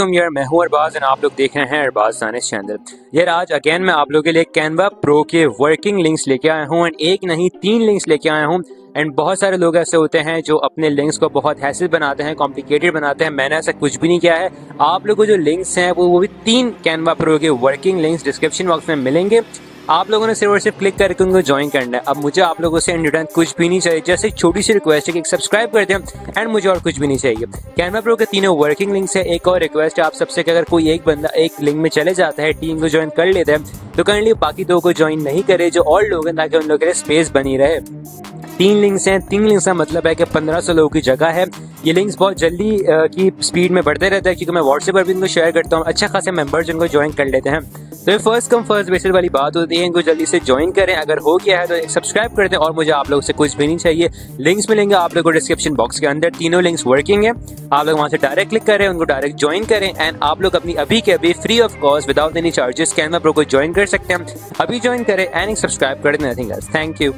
यार, मैं हूँ अरबाज एंड आप लोग देख रहे हैं अरबाज दानिश चैनल यार, आज अगेन मैं आप लोगों के लिए कैनवा प्रो के वर्किंग लिंक्स लेके आया हूँ एंड एक नहीं, तीन लिंक्स लेके आया हूँ। एंड बहुत सारे लोग ऐसे होते हैं जो अपने लिंक्स को बहुत हैसिल बनाते हैं कॉम्प्लिकेटेड बनाते हैं। मैंने ऐसा कुछ भी नहीं किया है। आप लोग को जो लिंक्स हैं, वो वो भी तीन कैनवा प्रो के वर्किंग लिंक्स डिस्क्रिप्शन बॉक्स में मिलेंगे। आप लोगों ने सिर्फ़ और सिर्फ़ क्लिक करके उनको ज्वाइन करना है। अब मुझे आप लोगों से इन रिटर्न कुछ भी नहीं चाहिए, जैसे छोटी सी रिक्वेस्ट है कि सब्सक्राइब कर दें एंड मुझे और कुछ भी नहीं चाहिए। कैमरा प्रो के तीनों वर्किंग लिंक्स है। एक और रिक्वेस्ट है, आप सबसे कि अगर कोई एक बंदा, एक लिंक में चले जाता है टीम को ज्वाइन कर लेते हैं तो करंटली बाकी दो को ज्वाइन नहीं करे, जो और लोग हैं, ताकि उन लोगों के लिए स्पेस बनी रहे। तीन लिंक्स हैं। तीन लिंक्स का मतलब है कि पंद्रह सौ लोगों की जगह है। ये लिंक्स बहुत जल्दी की स्पीड में बढ़ते रहते हैं, क्योंकि मैं व्हाट्सएप पर भी इनको शेयर करता हूँ। अच्छा खासे मेंबर्स इनको ज्वाइन कर लेते हैं। तो फ़र्स्ट कम फ़र्स्ट बेसिस वाली बात होती है। इनको जल्दी से ज्वाइन करें। अगर हो गया है तो सब्सक्राइब कर दें। और मुझे आप लोगों से कुछ भी नहीं चाहिए। लिंक्स मिलेंगे आप लोगों को डिस्क्रिप्शन बॉक्स के अंदर। तीनों लिंक्स वर्किंग है। आप लोग वहाँ से डायरेक्ट क्लिक करें, उनको डायरेक्ट ज्वाइन करें। एंड आप लोग अपनी अभी के अभी free of cost without any charges Canva Pro को ज्वाइन कर सकते हैं। अभी ज्वाइन करें। एंड सब्सक्राइब कर दें। Nothing thank you